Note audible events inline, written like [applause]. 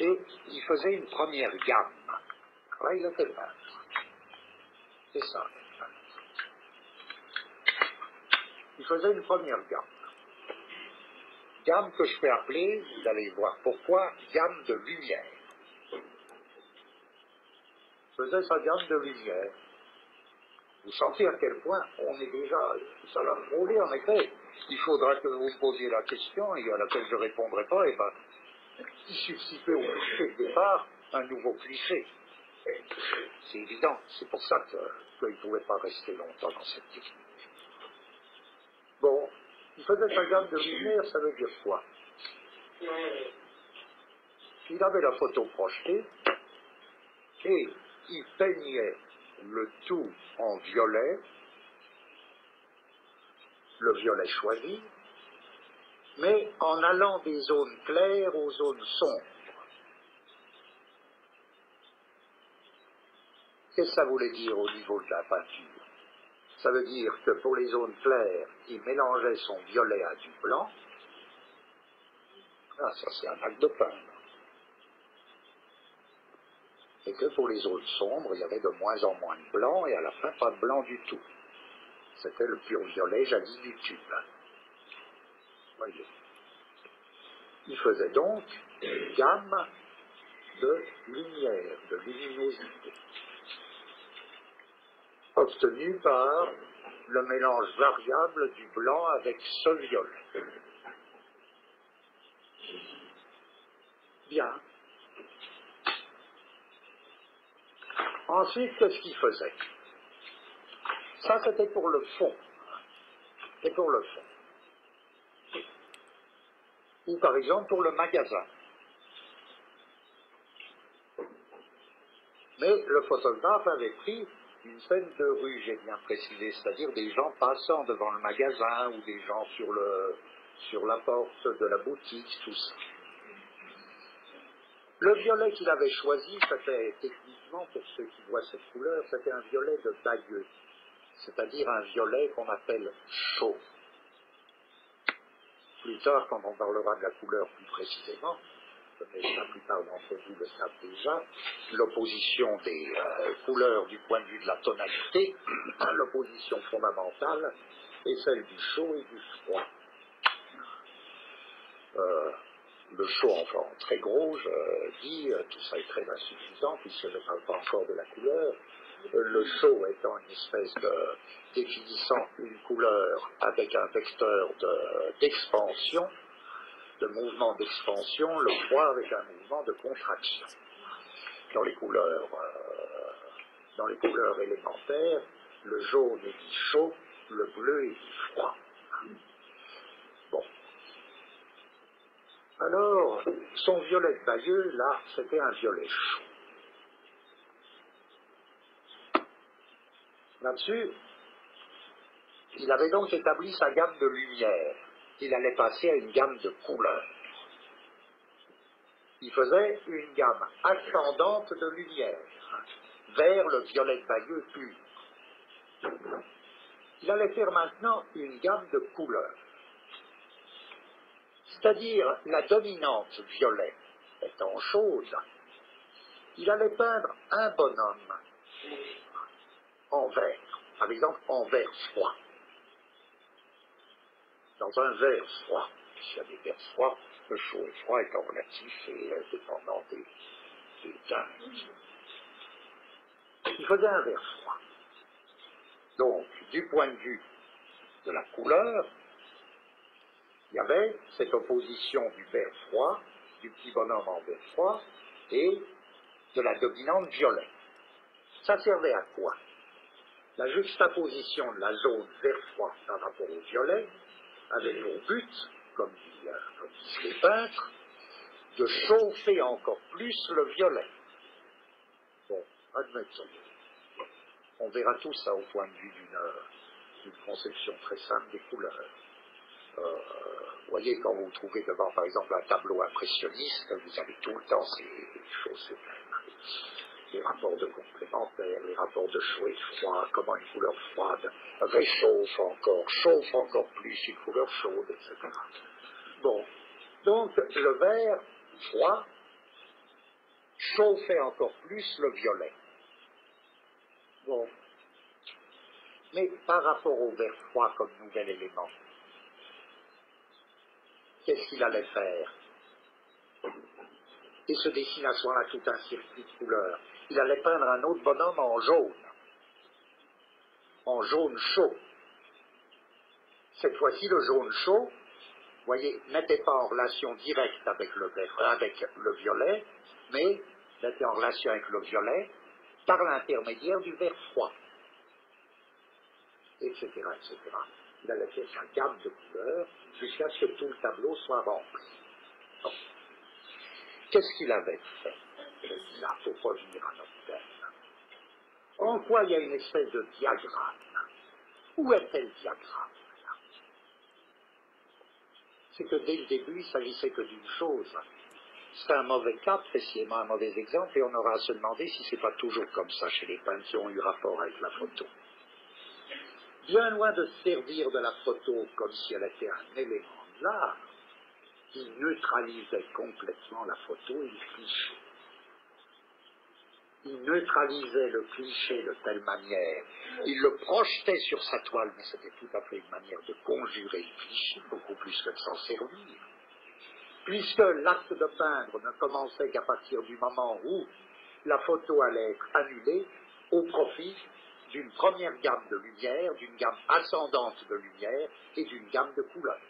Et il faisait une première gamme. Là, il a fait C'est ça. Il faisait une première gamme. Gamme que je peux appeler, vous allez voir pourquoi, gamme de lumière. Il faisait sa gamme de lumière. Vous sentez à quel point on est déjà, ça l'a en effet. Il faudra que vous me posiez la question et à laquelle je ne répondrai pas, et ben, il substituer au cliché de départ un nouveau cliché. C'est évident, c'est pour ça qu'il ne pouvait pas rester longtemps dans cette technique. Bon, il faisait sa gamme de lumière, ça veut dire quoi? Il avait la photo projetée et il peignait le tout en violet, le violet choisi, mais en allant des zones claires aux zones sombres. Qu'est-ce que ça voulait dire au niveau de la peinture? Ça veut dire que pour les zones claires, il mélangeait son violet à du blanc. Ah, ça c'est un acte de peindre et que pour les zones sombres, il y avait de moins en moins de blanc, et à la fin, pas de blanc du tout. C'était le pur violet jadis du tube. Il faisait donc une gamme de lumière, de luminosité, obtenue par le mélange variable du blanc avec ce violet. Bien. Ensuite, qu'est-ce qu'il faisait? Ça, c'était pour le fond. C'est pour le fond. Ou par exemple pour le magasin. Mais le photographe avait pris une scène de rue, j'ai bien précisé, c'est-à-dire des gens passant devant le magasin ou des gens sur, le, sur la porte de la boutique, tout ça. Le violet qu'il avait choisi, c'était techniquement, pour ceux qui voient cette couleur, c'était un violet de bagueux, c'est-à-dire un violet qu'on appelle chaud. Plus tard, quand on parlera de la couleur plus précisément, mais la plupart d'entre vous le savent déjà, l'opposition des euh, couleurs du point de vue de la tonalité, [clears throat] l'opposition fondamentale est celle du chaud et du froid. Euh, le chaud en, très gros, je dis, euh, tout ça est très insuffisant puisque je ne parle pas encore de la couleur. Le chaud étant une espèce de définissant une couleur avec un vecteur d'expansion, de, mouvement d'expansion, le froid avec un mouvement de contraction. Dans les couleurs, euh, dans les couleurs élémentaires, le jaune est dit chaud, le bleu est dit froid. Alors, son violet de là, c'était un violet chaud. Là-dessus, il avait donc établi sa gamme de lumière. Il allait passer à une gamme de couleurs. Il faisait une gamme ascendante de lumière vers le violet Bayeux pur. Il allait faire maintenant une gamme de couleurs c'est-à-dire la dominante violet étant chaude, il allait peindre un bonhomme en vert, par exemple en vert froid. Dans un vert froid, s'il y a des verts froids, le chaud et froid étant relatif et dépendant des, des. Il faisait un vert froid. Donc, du point de vue de la couleur, il y avait cette opposition du vert froid, du petit bonhomme en vert froid, et de la dominante violet. Ça servait à quoi? La juxtaposition de la zone vert froid par rapport au violet avait pour but, comme, disent les peintres, de chauffer encore plus le violet. Bon, admettons. On verra tout ça au point de vue d'une conception très simple des couleurs. Euh, vous voyez, quand vous vous trouvez devant, par exemple, un tableau impressionniste, vous avez tout le temps ces choses, les rapports de complémentaires, les rapports de chaud et de froid, comment une couleur froide réchauffe encore, chauffe encore plus une couleur chaude, etc. Bon, donc le vert froid chauffait encore plus le violet. Bon. Mais par rapport au vert froid comme nouvel élément, qu'est-ce qu'il allait faire? Il se dessine à ce moment-là tout un circuit de couleurs. Il allait peindre un autre bonhomme en jaune, en jaune chaud. Cette fois-ci, le jaune chaud, vous voyez, n'était pas en relation directe avec le, avec le violet, mais était en relation avec le violet par l'intermédiaire du vert froid, etc., etc. Il allait faire sa gamme de couleurs jusqu'à ce que tout le tableau soit rempli. Qu'est-ce qu'il avait fait? Là, il faut revenir à notre thème. En quoi il y a une espèce de diagramme? Où est-elle le diagramme? C'est que dès le début, il s'agissait que d'une chose, c'est un mauvais cas, précisément un mauvais exemple, et on aura à se demander si ce n'est pas toujours comme ça chez les peintres qui ont eu rapport avec la photo. Bien loin de servir de la photo comme si elle était un élément de l'art, il neutralisait complètement la photo et le cliché. Il neutralisait le cliché de telle manière, il le projetait sur sa toile, mais c'était tout à fait une manière de conjurer le cliché, beaucoup plus que de s'en servir puisque l'acte de peindre ne commençait qu'à partir du moment où la photo allait être annulée au profit d'une première gamme de lumière, d'une gamme ascendante de lumière et d'une gamme de couleurs.